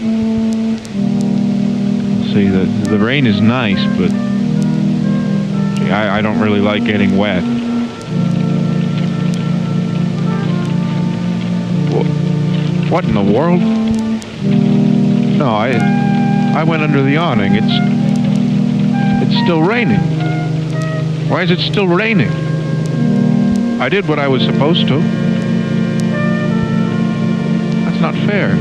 See, the, the rain is nice, but see, I, I don't really like getting wet. What in the world? No, I I went under the awning. It's it's still raining. Why is it still raining? I did what I was supposed to. That's not fair.